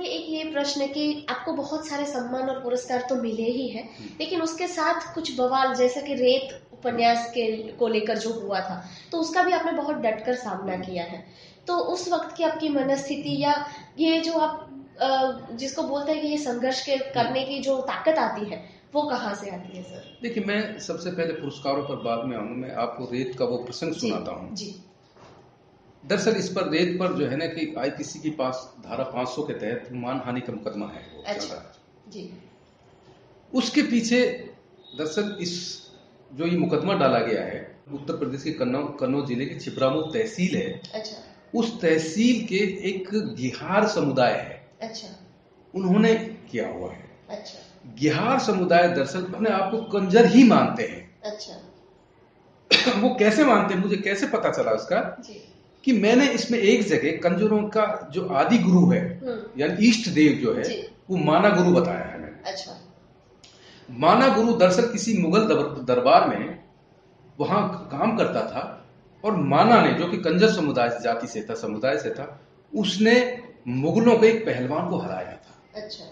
भी एक ये प्रश्न है कि आपको बहुत सारे सम्मान और पुरस्कार तो मिले ही हैं लेकिन उसके साथ कुछ बवाल जैसे कि रेत उपन्यास के को लेकर जो हुआ था तो उसका भी आपने बहुत डटकर सामना किया है। तो उस वक्त की आपकी मनस्थिति या ये जो आप जिसको बोलते हैं कि ये संघर्ष के करने की जो ताकत आती है वो कहाँ से आती है सर? देखिए मैं सबसे पहले पुरस्कारों पर बाद में आऊँगा मैं आपको रेत का वो प्रसंग सुनाता हूँ। जी। दरअसल इस पर रेत पर जो है ना कि आईपीसी के पास धारा 500 के तहत मानहानि का मुकदमा है अच्छा। जी। उसके पीछे दरअसल इस जो ये मुकदमा डाला गया है उत्तर प्रदेश के कन्नौज कन्नौज ज़िले की छिबरामऊ तहसील है। अच्छा। उस तहसील के एक गिहार समुदाय है। अच्छा। उन्होंने किया हुआ है। अच्छा। गिहार समुदाय दरअसल अपने आप को कंजर ही मानते हैं। अच्छा। वो कैसे मानते हैं मुझे कैसे पता चला उसका? जी। कि मैंने इसमें एक जगह कंजरों का जो आदि गुरु है हम्म। यानी ईष्ट देव जो है वो माना गुरु बताया है मैंने। अच्छा। माना गुरु दरअसल किसी मुगल दरबार में वहाँ काम करता था और माना ने जो कि कंजर समुदाय जाति से था समुदाय से था उसने मुगलों के एक पहलवान को हराया था। अच्छा।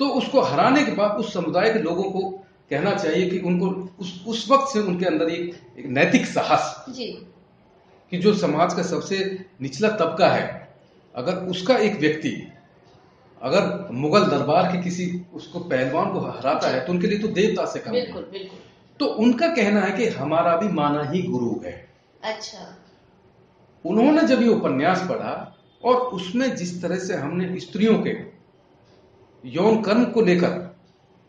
तो उसको हराने के बाद उस समुदाय के लोगों को कहना चाहिए कि उनको उस उस वक्त से उनके अंदर एक, एक नैतिक साहस जी। कि जो समाज का सबसे निचला तबका है अगर उसका एक व्यक्ति अगर मुगल दरबार के किसी उसको पहलवान को हराता है तो उनके लिए तो देवता से कम बिल्कुल बिल्कुल। तो उनका कहना है कि हमारा भी माना ही गुरु है। अच्छा। उन्होंने जब ये उपन्यास पढ़ा और उसमें जिस तरह से हमने स्त्रियों के यौन कर्म को लेकर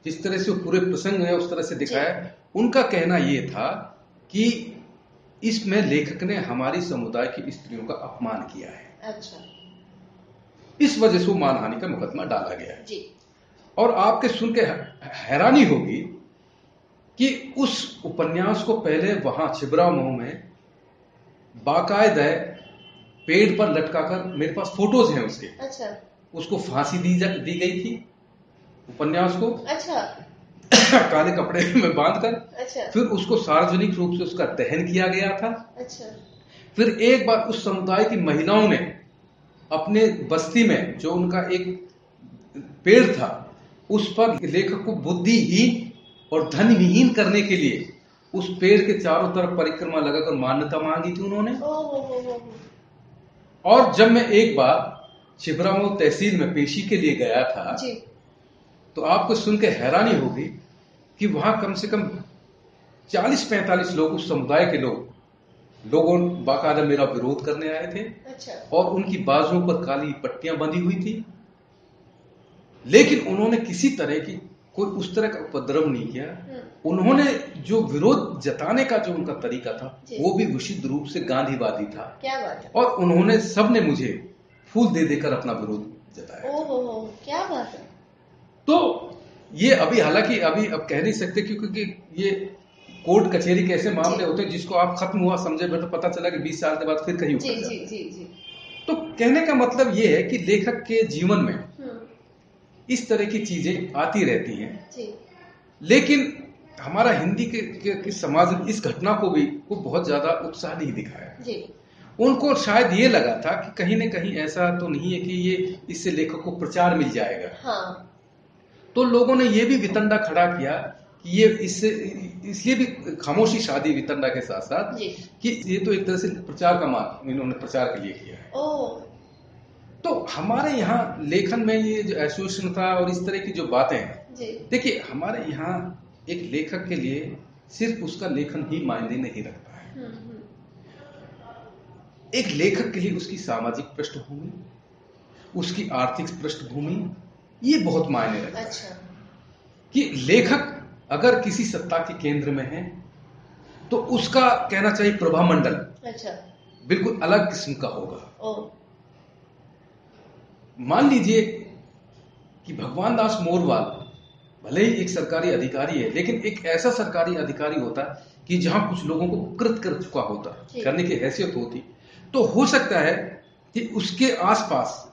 जिस तरह से पूरे प्रसंग है उस तरह से दिखाया उनका कहना ये था कि इसमें लेखक ने हमारी समुदाय की स्त्रियों का अपमान किया है। अच्छा। इस वजह से वो मानहानि का मुकदमा डाला गया है। जी। और आपके सुन के हैरानी होगी कि उस उपन्यास को पहले वहाँ छिबरा मऊ में बाकायदा पेड़ पर लटकाकर मेरे पास फ़ोटोज़ हैं उसके। अच्छा। उसको फांसी दी जा, दी गई थी उपन्यास को। अच्छा। काले कपड़े में बांधकर अच्छा। फिर उसको सार्वजनिक रूप से उसका दहन किया गया था। अच्छा। फिर एक बार उस समुदाय की महिलाओं ने अपने बस्ती में जो उनका एक पेड़ था उस पर लेखक को बुद्धिहीन और धनविहीन करने के लिए उस पेड़ के चारों तरफ़ परिक्रमा लगाकर मान्यता मांगी थी उन्होंने। ओ। और जब मैं एक बार छिबरामऊ तहसील में पेशी के लिए गया था जी। तो आपको सुन के हैरानी होगी कि वहाँ कम से कम 40-45 लोग उस समुदाय के लोग लोगों बाकायदा मेरा विरोध करने आए थे। अच्छा। और उनकी बाजुओं पर काली पट्टियाँ बंधी हुई थी। लेकिन उन्होंने किसी तरह की कोई उस तरह का उपद्रव नहीं किया। हम्म, उन्होंने जो विरोध जताने का जो उनका तरीका था वो भी विशुद्ध रूप से गांधीवादी था। क्या बात है। और उन्होंने सबने मुझे फूल दे देकर अपना विरोध जताया। ओ हो हो क्या बात है। तो ये अभी हालाँकि अभी अब कह नहीं सकते क्योंकि ये कोर्ट कचहरी के ऐसे मामले होते हैं जिसको आप खत्म हुआ समझे तो पता चला कि 20 साल के बाद फिर कहीं जी जी जी जी। तो कहने का मतलब ये है कि लेखक के जीवन में हम्म, इस तरह की चीज़ें आती रहती हैं। लेकिन हमारा हिंदी के, के, के समाज ने इस घटना को भी को बहुत ज़्यादा उत्साह नहीं दिखाया। जी। उनको शायद ये लगा था कि कहीं न कहीं ऐसा तो नहीं है कि ये इससे लेखक को प्रचार मिल जाएगा। हाँ। तो लोगों ने ये भी वितंडा खड़ा किया कि ये इससे इसलिए भी खामोशी शादी वितंडा के साथ साथ कि ये तो एक तरह से प्रचार का मार्ग इन्होंने प्रचार के लिए किया है। ओ। तो हमारे यहाँ लेखन में ये जो एसोसिएशन था और इस तरह की जो बातें हैं देखिए हमारे यहाँ एक लेखक के लिए सिर्फ़ उसका लेखन ही मायने नहीं रखता है। हम्म, हम्म, एक लेखक के लिए उसकी सामाजिक पृष्ठभूमि उसकी आर्थिक पृष्ठभूमि ये बहुत मायने रखता है। अच्छा। कि लेखक अगर किसी सत्ता के केंद्र में है तो उसका कहना चाहिए प्रभामंडल। अच्छा। बिल्कुल अलग किस्म का होगा। मान लीजिए कि भगवान दास मोरवाल भले ही एक सरकारी अधिकारी है लेकिन एक ऐसा सरकारी अधिकारी होता कि जहाँ कुछ लोगों को उपकृत कर चुका होता करने की हैसियत होती। तो हो सकता है कि उसके आसपास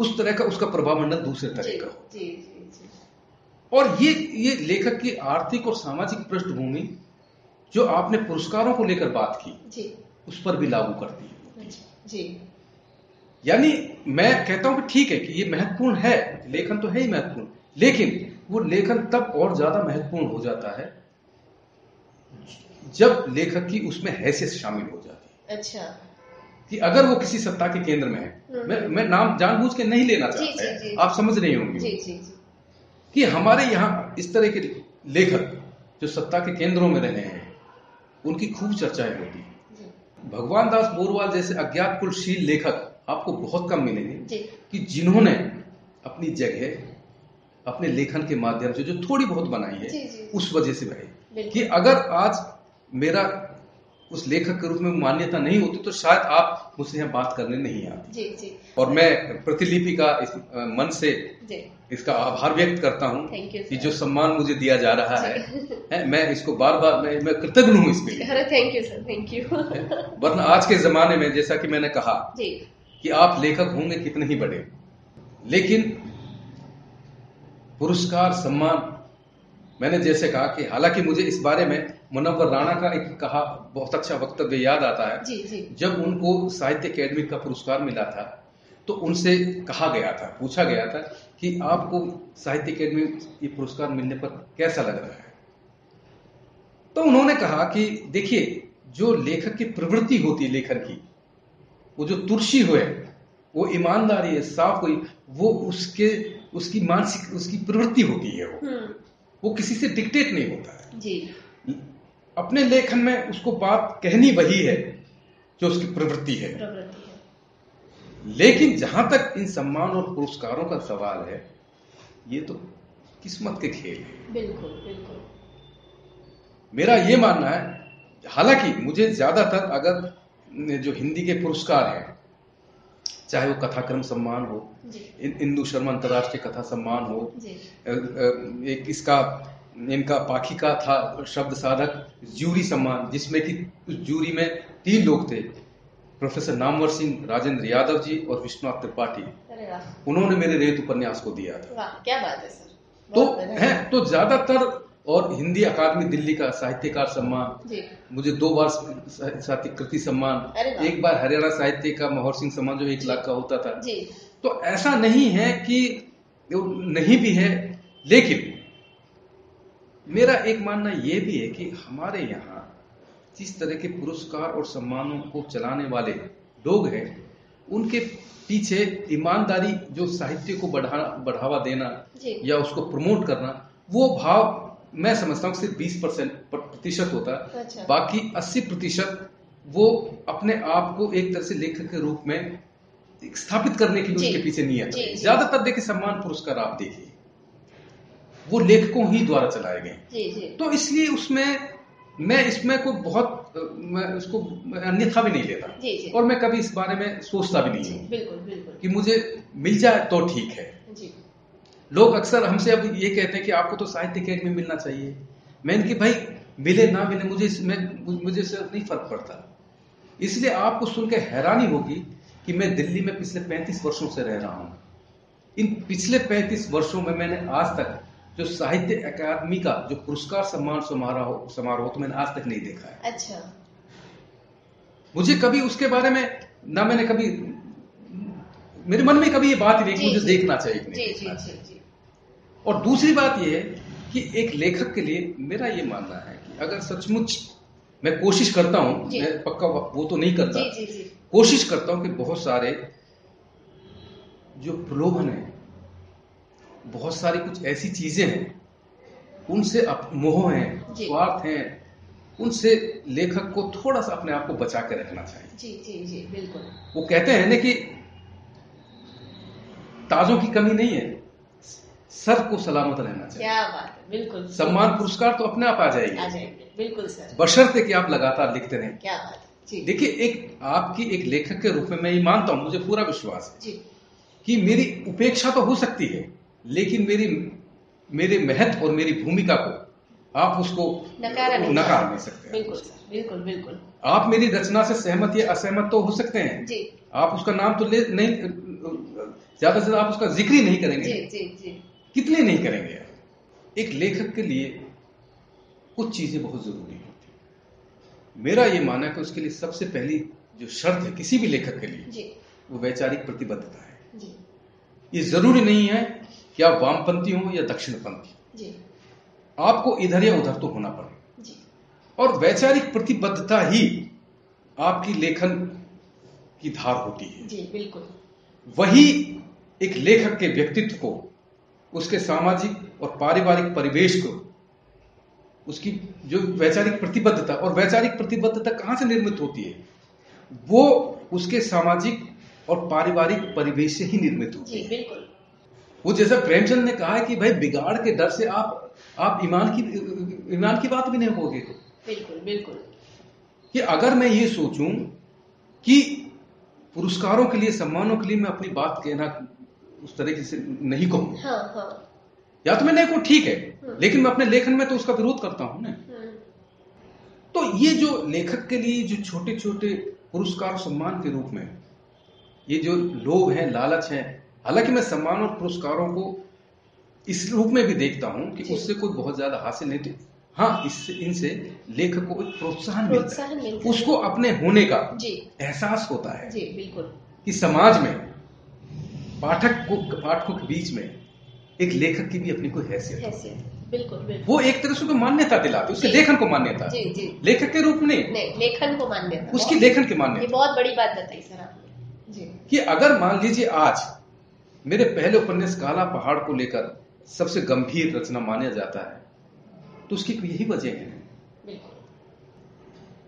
उस तरह का उसका प्रभाव मंडल दूसरे तरह का हो। जी जी जी। और ये ये लेखक की आर्थिक और सामाजिक पृष्ठभूमि जो आपने पुरस्कारों को लेकर बात की जी। उस पर भी लागू करती है जी। यानी मैं कहता हूँ कि ठीक है कि ये महत्वपूर्ण है लेखन तो है ही महत्वपूर्ण लेकिन वो लेखन तब और ज़्यादा महत्वपूर्ण हो जाता है जब लेखक की उसमें हैसियत शामिल हो जाती है। अच्छा। कि अगर वो किसी सत्ता के केंद्र में है हम्म। मैं मैं नाम जानबूझ के नहीं लेना चाहता। आप समझ रही होंगे। कि हमारे यहाँ इस तरह के लेखक जो सत्ता के केंद्रों में रहे हैं उनकी खूब चर्चाएँ होती हैं। भगवान दास बोरवाल जैसे अज्ञात कुलशील लेखक आपको बहुत कम मिलेंगे कि जिन्होंने अपनी जगह अपने लेखन के माध्यम से जो थोड़ी बहुत बनाई है उस वजह से भाई कि अगर आज मेरा उस लेखक के रूप में मान्यता नहीं होती तो शायद आप मुझसे यहाँ बात करने नहीं आती। जी जी। और मैं प्रतिलिपि का इस मन से जी। इसका आभार व्यक्त करता हूँ कि जो सम्मान मुझे दिया जा रहा है, है मैं इसको बार बार मैं, मैं कृतज्ञ हूँ इसके लिए अरे thank you sir thank you वरना आज के जमाने में जैसा कि मैंने कहा कि आप लेखक होंगे कितने ही बड़े। लेकिन पुरस्कार सम्मान मैंने जैसे कहा कि हालाँकि मुझे इस बारे में मुनव्वर राणा का एक कहा बहुत अच्छा वक्तव्य याद आता है। जी जी। जब उनको साहित्य अकेडमी का पुरस्कार मिला था तो उनसे कहा गया था पूछा गया था कि आपको साहित्य अकेडमी ये पुरस्कार मिलने पर कैसा लग रहा है? तो उन्होंने कहा कि देखिए जो लेखक की प्रवृत्ति होती है लेखन की वो जो तुलसी हुए वो ईमानदारी है साफ़ हुई वो उसके उसकी मानसिक उसकी प्रवृत्ति होती है वो। हम्म। वो किसी से डिक्टेट नहीं होता है। जी। अपने लेखन में उसको बात कहनी वही है जो उसकी प्रवृत्ति है। है। लेकिन जहाँ तक इन सम्मान और पुरस्कारों का सवाल है ये तो किस्मत के खेल है। बिल्कुल बिल्कुल। मेरा ये मानना है हालाँकि मुझे ज़्यादातर अगर जो हिंदी के पुरस्कार हैं चाहे वो कथाक्रम सम्मान हो इंदु शर्मा अंतर्राष्ट्रीय कथा सम्मान हो जी। एक इसका इनका पाखी का था शब्द साधक जूरी सम्मान जिसमें कि उस जूरी में तीन लोग थे प्रोफेसर नामवर सिंह राजेंद्र यादव जी और विश्वनाथ त्रिपाठी। उन्होंने मेरे रेत उपन्यास को दिया था। क्या बात है सर। तो है तो ज़्यादातर और हिंदी अकादमी दिल्ली का साहित्यकार सम्मान जी। मुझे दो बार साहित्य कृति सम्मान एक बार हरियाणा साहित्य का मोहर सिंह सम्मान जो एक लाख का होता था। जी। तो ऐसा नहीं है कि नहीं भी है लेकिन मेरा एक मानना यह भी है कि हमारे यहाँ जिस तरह के पुरस्कार और सम्मानों को चलाने वाले लोग हैं उनके पीछे ईमानदारी जो साहित्य को बढ़ा बढ़ावा देना या उसको प्रमोट करना वो भाव मैं समझता हूँ सिर्फ़ बीस परसेंट प्रतिशत होता है। अच्छा। बाकी अस्सी प्रतिशत वो अपने आप को एक तरह से लेखक के रूप में स्थापित करने के लिए उसके पीछे नियत जी, है। ज़्यादातर देखिए सम्मान पुरस्कार आप देखिए। वो लेखकों ही द्वारा चलाए गए। तो इसलिए उसमें मैं इसमें कोई बहुत मैं उसको अन्यथा भी नहीं लेता। जी जी। और मैं कभी इस बारे में सोचता भी नहीं हूँ। बिल्कुल बिल्कुल। कि मुझे मिल जाए तो ठीक है। जी। लोग अक्सर हमसे अब ये कहते हैं कि आपको तो साहित्य अकेडमी मिलना चाहिए। मैं इनकी भाई मिले ना मिले मुझे इसमें मुझे इससे नहीं फ़र्क पड़ता। इसलिए आपको सुन के हैरानी होगी कि मैं दिल्ली में पिछले 35 वर्षों से रह रहा हूँ। इन पिछले 35 वर्षों में मैंने आज तक जो साहित्य अकादमी का जो पुरस्कार सम्मान समारोह समारोह तो मैंने आज तक नहीं देखा है। अच्छा। मुझे कभी उसके बारे में ना मैंने कभी मेरे मन में कभी ये बात ही नहीं मुझे देखना चाहिए जी जी देखना जी चाहिए। जी। और दूसरी बात यह है कि एक लेखक के लिए मेरा ये मानना है कि अगर सचमुच मैं कोशिश करता हूँ मैं पक्का वो तो नहीं करता। जी जी जी। कोशिश करता हूँ कि बहुत सारे जो प्रलोभन है बहुत सारी कुछ ऐसी चीज़ें हैं। उनसे अप- मोह है स्वार्थ है। उनसे लेखक को थोड़ा सा अपने आप को बचा के रखना चाहिए। जी जी जी बिल्कुल। वो कहते हैं ना कि ताजों की कमी नहीं है। सर को सलामत रहना चाहिए। क्या बात है बिल्कुल। सम्मान पुरस्कार तो अपने आप आ जाएगी। आ जाएगी बिल्कुल सर। बशर्ते कि आप लगातार लिखते रहें। क्या बात है देखिए एक आपकी एक लेखक के रूप में मैं ये मानता हूँ मुझे पूरा विश्वास है जी। कि मेरी उपेक्षा तो हो सकती है। लेकिन मेरी मेरे महत्व और मेरी भूमिका को आप उसको नकारा नहीं नकार नहीं सकते। बिल्कुल सर बिल्कुल बिल्कुल। आप मेरी रचना से सहमत या असहमत तो हो सकते हैं। जी। आप उसका नाम तो ले नहीं ज़्यादा से ज़्यादा आप उसका ज़िक्र ही नहीं करेंगे। जी जी जी। कितने नहीं करेंगे आप? एक लेखक के लिए कुछ चीज़ें बहुत ज़रूरी होती हैं। मेरा ये मानना है कि उसके लिए सबसे पहली जो शर्त है किसी भी लेखक के लिए जी। वो वैचारिक प्रतिबद्धता है। जी। ये ज़रूरी नहीं है कि आप वामपंथी हो या दक्षिणपंथी आपको इधर या उधर तो होना पड़े जी। और वैचारिक प्रतिबद्धता ही आपकी लेखन की धार होती है। जी बिल्कुल। वही एक लेखक के व्यक्तित्व को उसके सामाजिक और पारिवारिक परिवेश को उसकी जो वैचारिक प्रतिबद्धता और वैचारिक प्रतिबद्धता कहाँ से निर्मित होती है? वो उसके सामाजिक और पारिवारिक परिवेश से ही निर्मित होती जी है। बिल्कुल। वो जैसा प्रेमचंद ने कहा है कि भाई बिगाड़ के डर से आप आप ईमान की ईमान की बात भी नहीं होगी बिल्कुल बिल्कुल। कि अगर मैं ये सोचूं कि पुरस्कारों के लिए सम्मानों के लिए मैं अपनी बात कहना उस तरीके से नहीं कहूँ हाँ हाँ। या तो मैं नहीं कहूँ ठीक है हम्म। लेकिन मैं अपने लेखन में तो उसका विरोध करता हूँ ना। हम्म, तो ये जो लेखक के लिए जो छोटे छोटे पुरस्कार सम्मान के रूप में ये जो लोभ है लालच है हालाँकि मैं सम्मान और पुरस्कारों को इस रूप में भी देखता हूँ कि उससे कोई बहुत ज़्यादा हासिल नहीं तो हाँ इससे इनसे लेखक को एक प्रोत्साहन मिलता है। मिलता उसको अपने होने का एहसास होता है जी बिल्कुल। कि समाज में पाठक को पाठकों के बीच में एक लेखक की भी अपनी कोई हैसियत है। बिल्कुल बिल्कुल। वो एक तरह से उसको मान्यता दिलाती उसके लेखन को मान्यता। जी जी। लेखक के रूप में नहीं। लेखन को मान्यता। उसकी लेखन की मान्यता। बहुत बड़ी बात बताई सर आपने। कि अगर मान लीजिए आज मेरे पहले उपन्यास काला पहाड़ को लेकर सबसे गंभीर रचना माना जाता है तो उसकी यही वजह है?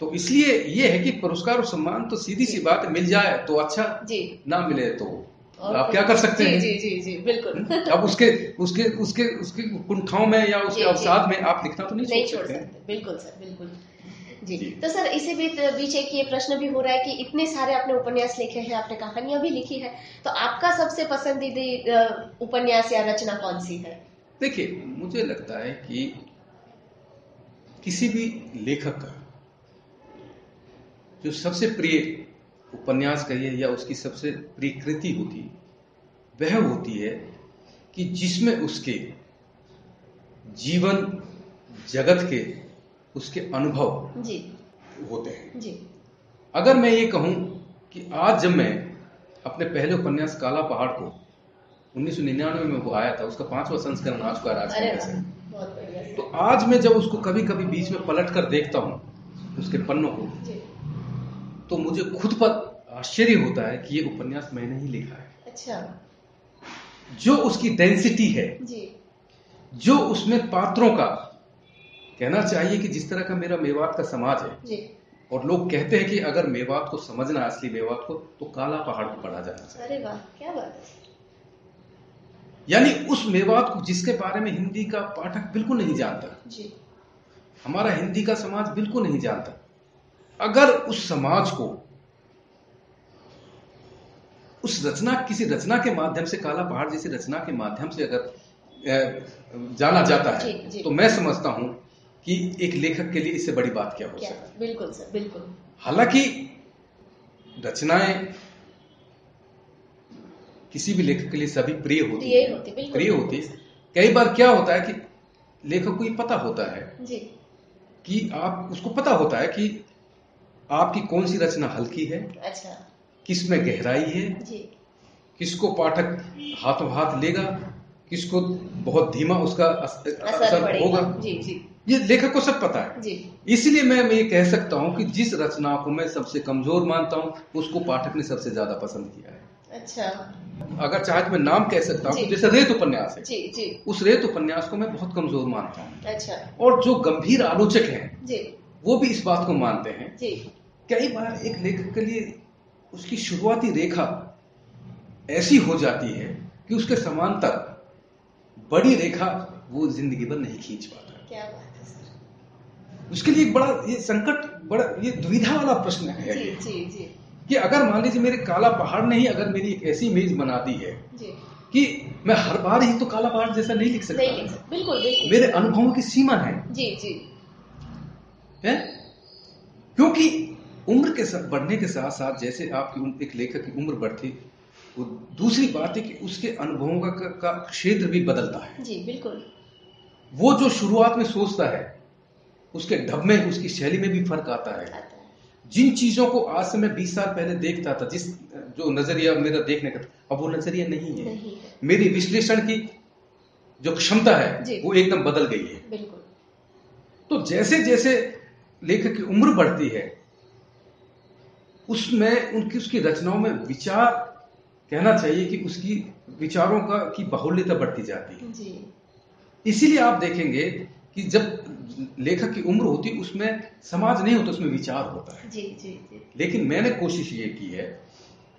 तो इसलिए ये है कि पुरस्कार और सम्मान तो सीधी सी बात मिल जाए तो अच्छा जी। ना मिले तो। आप क्या कर सकते हैं? जी जी जी बिल्कुल। अब उसके उसके उसके उसके कुंठाओं में या उसके। अवसाद में आप लिखना तो नहीं, छोड़ सकते बिल्कुल सर बिल्कुल। जी। तो सर इसी बीच बीच एक ये प्रश्न भी हो रहा है कि इतने सारे आपने उपन्यास लिखे हैं आपने कहानियाँ भी लिखी है तो आपका सबसे पसंदीदा उपन्यास या रचना कौन सी है देखिए मुझे लगता है कि किसी भी लेखक का जो सबसे प्रिय उपन्यास कहिए या उसकी सबसे प्रिय कृति होती है वह होती है कि जिसमें उसके जीवन जगत के उसके अनुभव जी। होते हैं। जी। अगर मैं ये कहूँ कि आज जब मैं अपने पहले उपन्यास काला पहाड़ को 1999 में वो आया था उसका पांचवा संस्करण आ चुका है बढ़िया। तो आज मैं जब उसको कभी कभी बीच में पलट कर देखता हूँ उसके पन्नों को तो मुझे खुद पर आश्चर्य होता है कि ये उपन्यास मैंने ही लिखा है। अच्छा। जो उसकी डेंसिटी है जी। जो उसमें पात्रों का कहना चाहिए कि जिस तरह का मेरा मेवात का समाज है जी। और लोग कहते हैं कि अगर मेवात को समझना असली मेवात को तो काला पहाड़ को पढ़ा जाना चाहिए। अरे वाह क्या बात है। यानी उस मेवात को जिसके बारे में हिंदी का पाठक बिल्कुल नहीं जानता जी। हमारा हिंदी का समाज बिल्कुल नहीं जानता। अगर उस समाज को उस रचना किसी रचना के माध्यम से काला पहाड़ जैसी रचना के माध्यम से अगर जाना जाता है जी, जी। तो मैं समझता हूँ कि एक लेखक के लिए इससे बड़ी बात क्या हो सकती है? बिल्कुल सर बिल्कुल। हालाँकि रचनाएँ किसी भी लेखक के लिए सभी प्रिय होती प्रिय है होती, बिल्कुल, प्रिय होती है। कई बार क्या होता है कि लेखक को ये पता होता है जी। कि आप उसको पता होता है कि आपकी कौन सी रचना हल्की है अच्छा। किसमें गहराई है जी। किसको पाठक हाथों हाथ लेगा किसको बहुत धीमा उसका असर होगा। जी जी। ये लेखक को सब पता है। इसलिए मैं मैं ये कह सकता हूँ कि जिस रचना को मैं सबसे कमज़ोर मानता हूँ उसको पाठक ने सबसे ज़्यादा पसंद किया है। अच्छा। अगर चाहे तो मैं नाम कह सकता हूँ जैसे रेत उपन्यास है। जी जी। उस रेत उपन्यास को मैं बहुत कमज़ोर मानता हूँ। अच्छा। और जो गंभीर आलोचक हैं जी। वो भी इस बात को मानते हैं। कई बार एक लेखक के लिए उसकी शुरुआती रेखा ऐसी हो जाती है कि उसके समांतर बड़ी रेखा वो ज़िंदगी भर नहीं खींच पाता। क्या बात। है उसके लिए एक बड़ा ये संकट बड़ा ये दुविधा वाला प्रश्न है। जी जी जी। कि अगर मान लीजिए मेरे काला पहाड़ ने ही अगर मेरी एक ऐसी इमेज बना दी है जी। कि मैं हर बार ही तो काला पहाड़ जैसा नहीं लिख सकता। सकते। बिल्कुल बिल्कुल। मेरे अनुभवों की सीमा है। जी जी। है? क्योंकि उम्र के साथ बढ़ने के साथ साथ जैसे आपकी एक लेखक की उम्र बढ़ती वो दूसरी बात है कि उसके अनुभवों का, का क्षेत्र भी बदलता है। जी बिल्कुल। वो जो शुरुआत में सोचता है उसके ढब में उसकी शैली में भी फ़र्क आता है। जिन चीज़ों को आज से मैं 20 साल पहले देखता था जिस जो नज़रिया मेरा देखने का अब वो नज़रिया नहीं है। नहीं है। मेरी विश्लेषण की जो क्षमता है वो एकदम बदल गई है। तो जैसे जैसे लेखक की उम्र बढ़ती है उसमें उनकी उसकी रचनाओं में विचार कहना चाहिए कि उसकी विचारों का की बाहुल्यता बढ़ती जाती है। इसीलिए आप देखेंगे कि जब लेखक की उम्र होती उसमें समाज नहीं होता उसमें विचार होता है। जी जी जी। लेकिन मैंने कोशिश ये की है।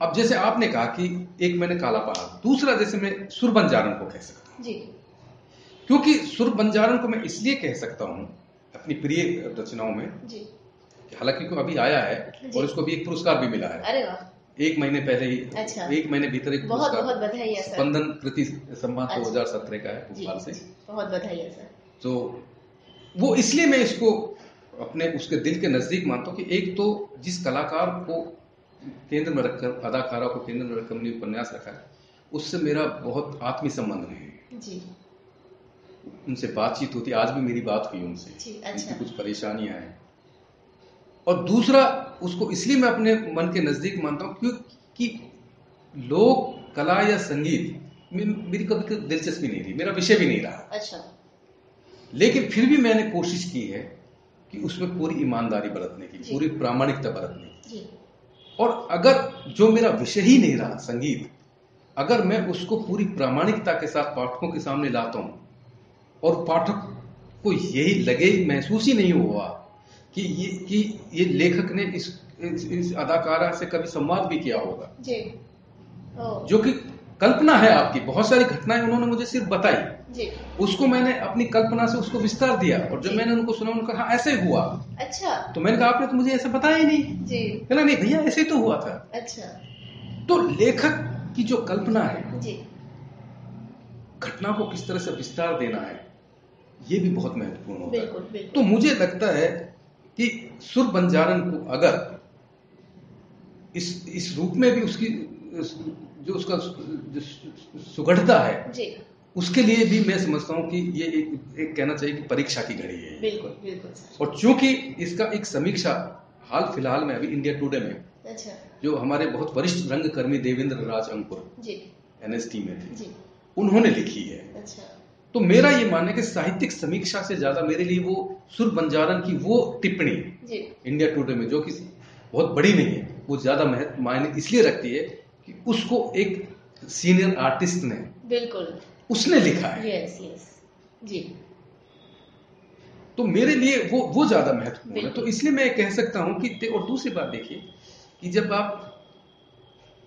अब जैसे आपने कहा कि एक मैंने काला पहाड़ दूसरा जैसे मैं सुर बंजारन को कह सकता हूँ। क्योंकि सुर बंजारन को मैं इसलिए कह सकता हूँ अपनी प्रिय रचनाओं में हालाँकि को अभी आया है और इसको भी एक पुरस्कार भी मिला है। अरे वाह। एक महीने पहले ही अच्छा। एक महीने भीतर एक बहुत बहुत बधाई है सर। स्पंदन कृति सम्मान अच्छा। 2017 का है भोपाल से। बहुत बधाई है सर। तो वो इसलिए मैं इसको अपने उसके दिल के नज़दीक मानता हूँ कि एक तो जिस कलाकार को केंद्र में रखकर अदाकारा को केंद्र में रखकर हमने उपन्यास रखा है उससे मेरा बहुत आत्मीय संबंध है। जी। उनसे बातचीत होती आज भी मेरी बात हुई उनसे। अच्छा। कुछ परेशानियाँ हैं। और दूसरा उसको इसलिए मैं अपने मन के नज़दीक मानता हूँ क्योंकि लोक कला या संगीत में मेरी कभी कभी दिलचस्पी नहीं थी मेरा विषय भी नहीं रहा। अच्छा। लेकिन फिर भी मैंने कोशिश की है कि उसमें पूरी ईमानदारी बरतने की पूरी प्रामाणिकता बरतने की। और अगर जो मेरा विषय ही नहीं रहा संगीत अगर मैं उसको पूरी प्रामाणिकता के साथ पाठकों के सामने लाता हूँ और पाठक को यही लगे महसूस ही नहीं हुआ कि ये कि ये लेखक ने इस इस, इस अदाकारा से कभी संवाद भी किया होगा। जी। जो कि कल्पना है आपकी बहुत सारी घटनाएँ उन्होंने मुझे सिर्फ़ बताई। उसको मैंने अपनी कल्पना से उसको विस्तार दिया और जब मैंने उनको सुना उन्होंने कहा हाँ ऐसे हुआ। अच्छा। तो मैंने कहा आपने तो मुझे ऐसा बताया ही नहीं। जी। कहना नहीं भैया ऐसे ही तो हुआ था। अच्छा। तो लेखक की जो कल्पना है घटना को किस तरह से विस्तार देना है ये भी बहुत महत्वपूर्ण होता बिल्कुल है तो मुझे लगता है कि सुर बंजारन को अगर इस इस रूप में भी उसकी जो उसका सुगढ़ता है जी। उसके लिए भी मैं समझता हूँ कि ये एक, एक कहना चाहिए कि परीक्षा की घड़ी है। बिल्कुल बिल्कुल और चूँकि इसका एक समीक्षा हाल फ़िलहाल में अभी इंडिया टुडे में अच्छा। जो हमारे बहुत वरिष्ठ रंगकर्मी देवेंद्र राज अंकुर जी। एनएसटी में थे जी। उन्होंने लिखी है। अच्छा। तो मेरा ये मानना है कि साहित्यिक समीक्षा से ज़्यादा मेरे लिए वो सुर बंजारन की वो टिप्पणी इंडिया टुडे में जो कि बहुत बड़ी नहीं है वो ज़्यादा महत्व मायने इसलिए रखती है कि उसको एक सीनियर आर्टिस्ट ने बिल्कुल। उसने लिखा है। यस यस जी। तो मेरे लिए वो वो ज़्यादा महत्वपूर्ण है। तो इसलिए मैं कह सकता हूँ कि और दूसरी बात देखिए कि जब आप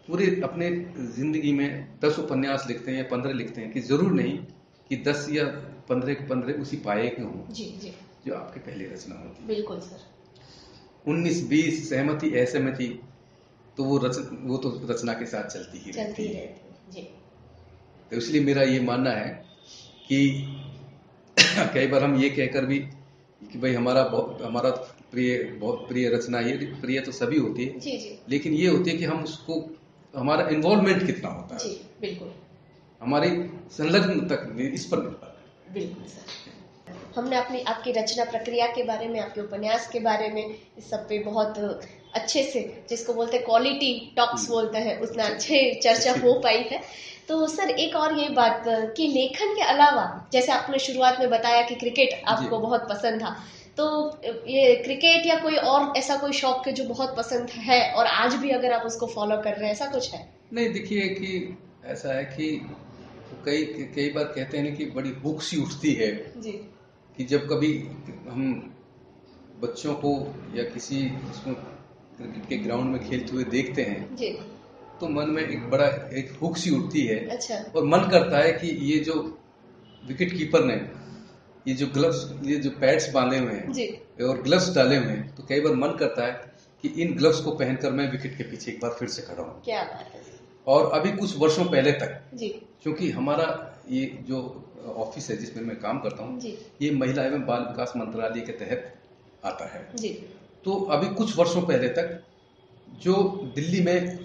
पूरे अपने ज़िंदगी में दस उपन्यास लिखते हैं या पंद्रह लिखते हैं कि ज़रूर नहीं कि दस या पंद्रह के पंद्रह उसी पाए के हों। जी जी। जो आपकी पहली रचना होती है। बिल्कुल सर। उन्नीस बीस सहमति असहमति तो वो रच वो तो रचना के साथ चलती ही रहती चलती है। रहती जी। तो इसलिए मेरा ये मानना है कि कई बार हम ये कहकर भी कि भाई हमारा बहुत हमारा प्रिय बहुत प्रिय रचना ये प्रिय तो सभी होती है। जी जी। लेकिन ये होती है कि हम उसको हमारा इन्वॉल्वमेंट कितना होता है। जी बिल्कुल। हमारी संलग्न तक इस पर निर्भर है। बिल्कुल सर। हमने अपनी आपकी रचना प्रक्रिया के बारे में आपके उपन्यास के बारे में इस सब पे बहुत अच्छे से जिसको बोलते हैं क्वालिटी टॉक्स बोलते हैं उतना अच्छे चर्चा हो पाई है। तो सर एक और ये बात कि लेखन के अलावा जैसे आपने शुरुआत में बताया कि क्रिकेट आपको बहुत पसंद था तो ये क्रिकेट या कोई और ऐसा कोई शौक है जो बहुत पसंद है और आज भी अगर आप उसको फॉलो कर रहे हैं ऐसा कुछ है? नहीं देखिए कि ऐसा है कि कई कई बार कहते हैं कि बड़ी भूख सी उठती है। जी। कि जब कभी हम बच्चों को या किसी उसमें क्रिकेट के ग्राउंड में खेलते हुए देखते हैं जी। तो मन में एक बड़ा एक भूख सी उठती है अच्छा। और मन करता है कि ये जो विकेट कीपर ने ये जो ग्लव्स ये जो पैड्स बांधे हुए हैं जी। और ग्लव्स डाले हुए हैं तो कई बार मन करता है कि इन ग्लव्स को पहनकर मैं विकेट के पीछे एक बार फिर से खड़ा हूँ। क्या बात है। और अभी कुछ वर्षों पहले तक क्योंकि हमारा ये जो ऑफ़िस है जिसमें मैं काम करता हूँ ये महिला एवं बाल विकास मंत्रालय के तहत आता है। जी। तो अभी कुछ वर्षों पहले तक जो दिल्ली में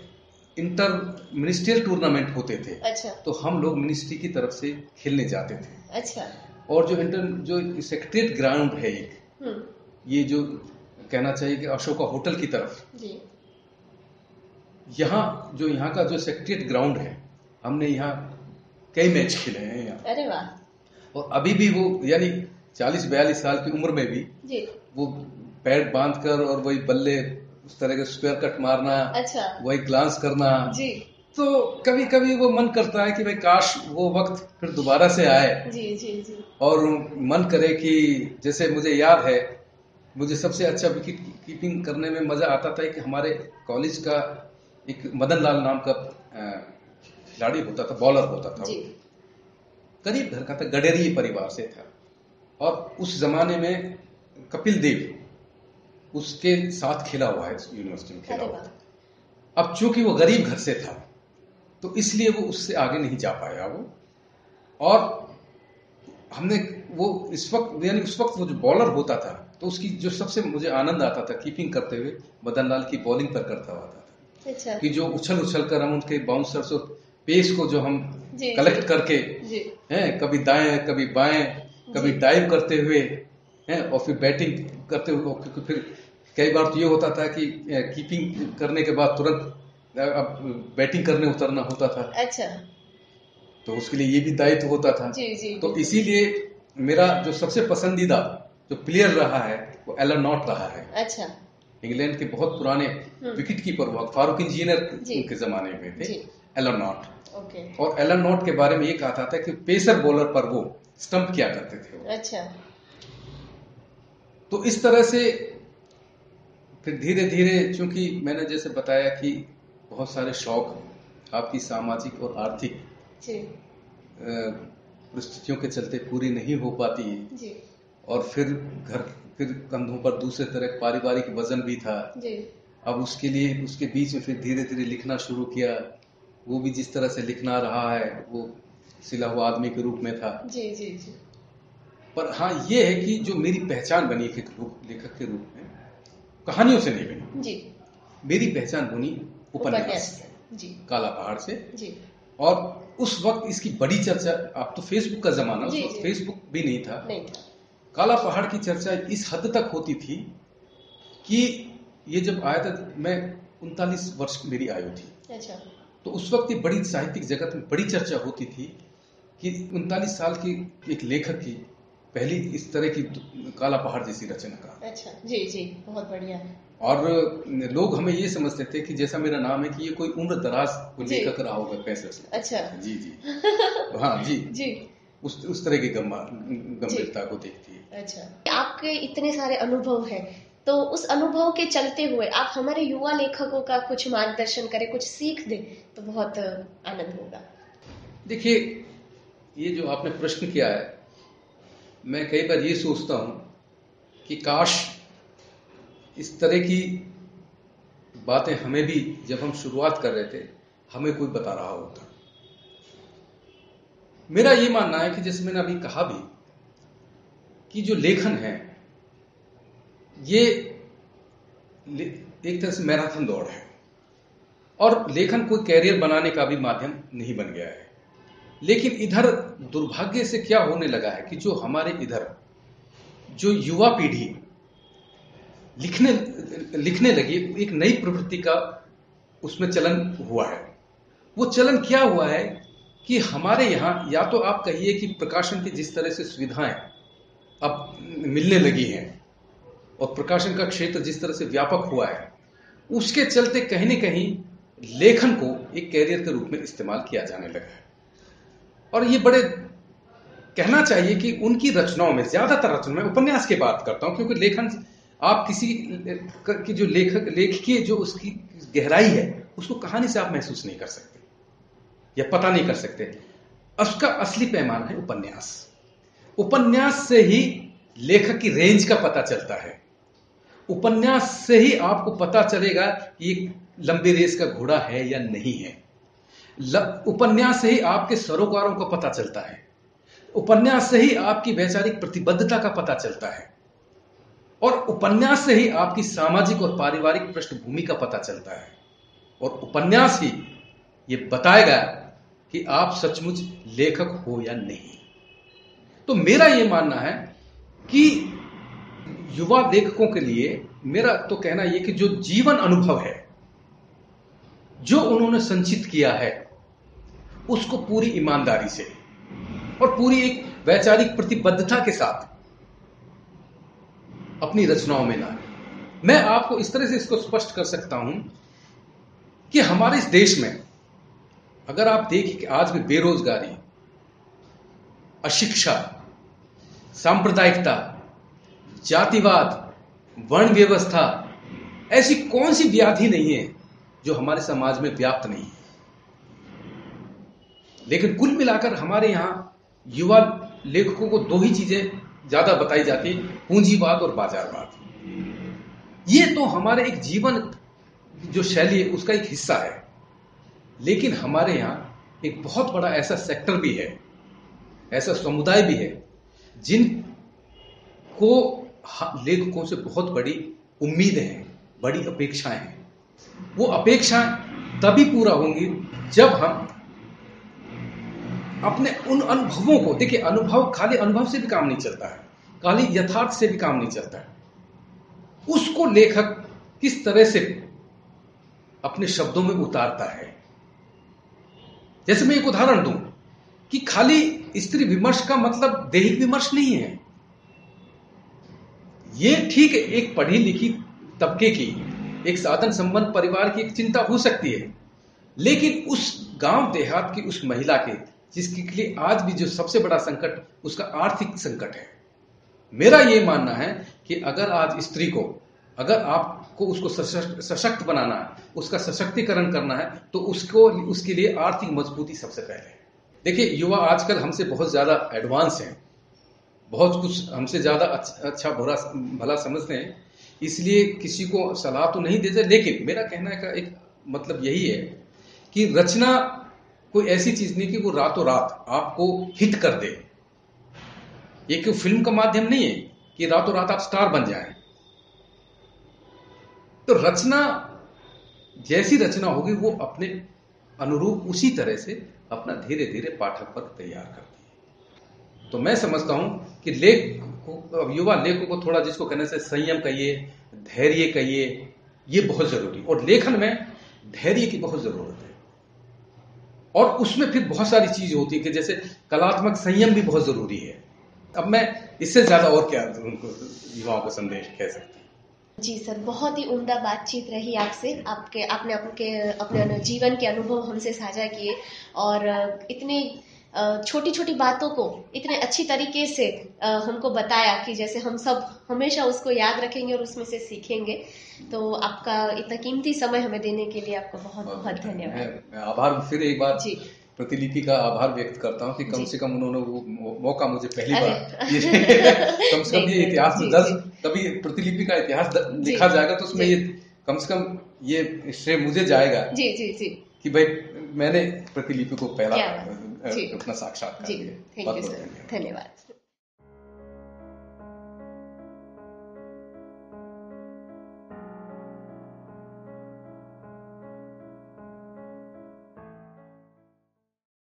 इंटर मिनिस्ट्रियल टूर्नामेंट होते थे अच्छा। तो हम लोग मिनिस्ट्री की तरफ़ से खेलने जाते थे। अच्छा। और जो इंटर जो सेक्रेटरीट ग्राउंड है एक हम्म। ये जो कहना चाहिए कि अशोका होटल की तरफ़ जी। यहाँ जो यहाँ का जो सेक्रेटरिएट ग्राउंड है हमने यहाँ कई मैच खेले हैं यहाँ। अरे वाह। और अभी भी वो यानी चालीस बयालीस साल की उम्र में भी जी। वो पैड बाँध कर और वही बल्ले उस तरह के स्क्वायर कट मारना अच्छा। वही ग्लांस करना। जी। तो कभी कभी वो मन करता है कि भाई काश वो वक्त फिर दोबारा से आए। जी जी जी। और मन करे कि जैसे मुझे याद है मुझे सबसे अच्छा विकेट कीपिंग करने में मज़ा आता था कि हमारे कॉलेज का एक मदन लाल नाम का खिलाड़ी होता था बॉलर होता था। गरीब घर का था गडेरी परिवार से था। और उस जमाने में कपिल देव उसके साथ खेला हुआ है यूनिवर्सिटी में खेला हुआ अब चूँकि वो गरीब घर से था तो इसलिए वो उससे आगे नहीं जा पाया वो। और हमने वो इस वक्त यानी उस वक्त वो जो बॉलर होता था तो उसकी जो सबसे मुझे आनंद आता था कीपिंग करते हुए मदन लाल की बॉलिंग पर करता हुआ था। अच्छा। कि जो उछल उछल कर हम उनके बाउंसर्स और पेस को जो हम कलेक्ट करके हैं कभी दाएँ कभी बाएँ कभी डाइव करते हुए हैं और फिर बैटिंग करते हुए क्योंकि फिर कई बार तो ये होता था कि कीपिंग करने के बाद तुरंत अब बैटिंग करने उतरना होता था। अच्छा। तो उसके लिए ये भी दायित्व होता था। जी जी तो इसीलिए मेरा जो सबसे पसंदीदा जो प्लेयर रहा है वो एलन नॉट रहा है। अच्छा। इंग्लैंड के बहुत पुराने हम्म। विकेट कीपर हुआ। फारूक इंजीनियर। उनके जमाने में थे एलन नॉट ओके। और एलन नॉट के बारे में ये कहा था कि पेसर बॉलर पर वो स्टंप किया करते थे अच्छा। तो इस तरह से फिर धीरे धीरे चूँकि मैंने जैसे बताया कि बहुत सारे शौक आपकी सामाजिक और आर्थिक परिस्थितियों के चलते पूरी नहीं हो पाती जी। और फिर घर फिर कंधों पर दूसरे तरह पारिवारिक वज़न भी था। जी। अब उसके लिए उसके बीच में फिर धीरे धीरे लिखना शुरू किया। वो भी जिस तरह से लिखना रहा है वो सिला हुआ आदमी के रूप में था। जी जी जी। पर हाँ ये है कि जो मेरी पहचान बनी एक लेखक के रूप में कहानियों से नहीं बनी। जी। मेरी पहचान बनी उपन्यास जी। काला पहाड़ से। जी। और उस वक्त इसकी बड़ी चर्चा अब तो फेसबुक का जमाना उस जी, वक्त। फेसबुक भी नहीं था। नहीं था। काला पहाड़ की चर्चा इस हद तक होती थी कि ये जब आया था मैं उनतालीस वर्ष की मेरी आयु थी। अच्छा। तो उस वक्त ये बड़ी साहित्यिक जगत में बड़ी चर्चा होती थी कि उनतालीस साल की एक लेखक की पहली इस तरह की काला पहाड़ जैसी रचना का। अच्छा जी जी बहुत बढ़िया। और लोग हमें ये समझते थे कि जैसा मेरा नाम है कि ये कोई उम्र दराज जी। लेखक रहा होगा पैसे से अच्छा। जी जी। हाँ जी। जी। उस उस तरह की गंभीरता को देखती है। अच्छा। आपके इतने सारे अनुभव हैं तो उस अनुभव के चलते हुए आप हमारे युवा लेखकों का कुछ मार्गदर्शन करें कुछ सीख दें तो बहुत आनंद होगा। देखिए ये जो आपने प्रश्न किया है मैं कई बार ये सोचता हूँ कि काश इस तरह की बातें हमें भी जब हम शुरुआत कर रहे थे, हमें कोई बता रहा होता। मेरा ये मानना है कि जैसे मैंने अभी कहा भी कि जो लेखन है, ये एक तरह से मैराथन दौड़ है। और लेखन कोई कैरियर बनाने का भी माध्यम नहीं बन गया है। लेकिन इधर दुर्भाग्य से क्या होने लगा है कि जो हमारे इधर, जो युवा पीढ़ी लिखने लिखने लगी, एक नई प्रवृत्ति का उसमें चलन हुआ है। वो चलन क्या हुआ है कि हमारे यहाँ, या तो आप कहिए कि प्रकाशन की जिस तरह से सुविधाएँ अब मिलने लगी हैं, और प्रकाशन का क्षेत्र जिस तरह से व्यापक हुआ है, उसके चलते कहीं न कहीं लेखन को एक कैरियर के रूप में इस्तेमाल किया जाने लगा है। और ये बड़े कहना चाहिए कि उनकी रचनाओं में, ज़्यादातर रचना में, उपन्यास की बात करता हूँ, क्योंकि लेखन, आप किसी, की जो लेखक लेखकीय जो उसकी गहराई है, उसको कहानी से आप महसूस नहीं कर सकते, या पता नहीं कर सकते। उसका असली पैमाना है उपन्यास। उपन्यास से ही लेखक की रेंज का पता चलता है। उपन्यास से ही आपको पता चलेगा कि लंबी रेस का घोड़ा है या नहीं है। उपन्यास से ही आपके सरोकारों का पता चलता है। उपन्यास से ही आपकी वैचारिक प्रतिबद्धता का पता चलता है। और उपन्यास से ही आपकी सामाजिक और पारिवारिक पृष्ठभूमि का पता चलता है। और उपन्यास ही ये बताएगा कि आप सचमुच लेखक हो या नहीं। तो मेरा ये मानना है कि युवा लेखकों के लिए मेरा तो कहना यह कि जो जीवन अनुभव है जो उन्होंने संचित किया है, उसको पूरी ईमानदारी से और पूरी एक वैचारिक प्रतिबद्धता के साथ अपनी रचनाओं में लाए। मैं आपको इस तरह से इसको स्पष्ट कर सकता हूँ कि हमारे इस देश में, अगर आप देखें कि आज भी बेरोजगारी, अशिक्षा, सांप्रदायिकता, जातिवाद, वर्ण व्यवस्था, ऐसी कौन सी व्याधि नहीं है जो हमारे समाज में व्याप्त नहीं है। लेकिन कुल मिलाकर हमारे यहाँ युवा लेखकों को दो ही चीज़ें ज़्यादा बताई जाती है, पूंजीवाद और बाजारवाद। ये तो हमारे एक जीवन जो शैली है, उसका एक हिस्सा है। लेकिन हमारे यहाँ एक बहुत बड़ा ऐसा सेक्टर भी है, ऐसा समुदाय भी है जिन को लेखकों से बहुत बड़ी उम्मीद है, बड़ी अपेक्षाएँ हैं। वो अपेक्षाएँ तभी पूरा होंगी जब हम अपने उन अनुभवों को, देखिए, अनुभव खाली अनुभव से भी काम नहीं चलता है, खाली यथार्थ से भी काम नहीं चलता है। उसको लेखक किस तरह से अपने शब्दों में उतारता है? जैसे मैं एक उदाहरण दूँ कि खाली स्त्री विमर्श का मतलब दैहिक विमर्श नहीं है। ये ठीक एक पढ़ी लिखी तबके की एक साधन संबंध परिवार की एक चिंता हो सकती है। लेकिन उस गाँव देहात की उस महिला के, जिसके लिए आज भी जो सबसे बड़ा संकट, उसका आर्थिक संकट है। मेरा यह मानना है कि अगर आज स्त्री को, अगर आपको उसको सशक्त बनाना है, उसका सशक्तिकरण करना है तो उसको, उसके लिए आर्थिक मजबूती सबसे पहले है। देखिए, युवा आजकल हमसे बहुत ज़्यादा एडवांस हैं। बहुत कुछ हमसे ज़्यादा अच्छा बुरा, भला समझते हैं। इसलिए किसी को सलाह तो नहीं देते, लेकिन मेरा कहना का एक मतलब यही है कि रचना कोई ऐसी चीज़ नहीं कि वो रातों रात आपको हिट कर दे। ये कोई फ़िल्म का माध्यम नहीं है कि रातों रात आप स्टार बन जाए? तो रचना, जैसी रचना होगी, वो अपने अनुरूप उसी तरह से अपना धीरे धीरे पाठक पर तैयार करती है। तो मैं समझता हूँ कि लेख को युवा लेखों को थोड़ा जिसको कहने से संयम कहिए, धैर्य कहिए, ये बहुत ज़रूरी और लेखन में धैर्य की बहुत ज़रूरत है। और उसमें फिर बहुत सारी चीज़ होती है कि जैसे कलात्मक संयम भी बहुत ज़रूरी है। अब मैं इससे ज़्यादा और क्या उनको युवाओं को संदेश कह सकता जी सर, बहुत ही उम्दा बातचीत रही आपसे। आपके, आपने आपके अपने जीवन के अनुभव हमसे साझा किए और इतनी छोटी छोटी बातों को इतने अच्छी तरीके से हमको बताया कि जैसे हम सब हमेशा उसको याद रखेंगे और उसमें से सीखेंगे। तो आपका इतना कीमती समय हमें देने के लिए आपको बहुत बहुत धन्यवाद। आभार फिर एक बार जी। प्रतिलिपि का आभार व्यक्त करता हूँ कि कम से कम उन्होंने वो मौका मुझे पहली बार ये कम से कम ये इतिहास में दस कभी प्रतिलिपि का इतिहास लिखा जाएगा तो उसमें ये कम से कम ये श्रेय मुझे जाएगा जी जी जी। कि भाई मैंने प्रतिलिपि को पहला अपना साक्षात्कार धन्यवाद।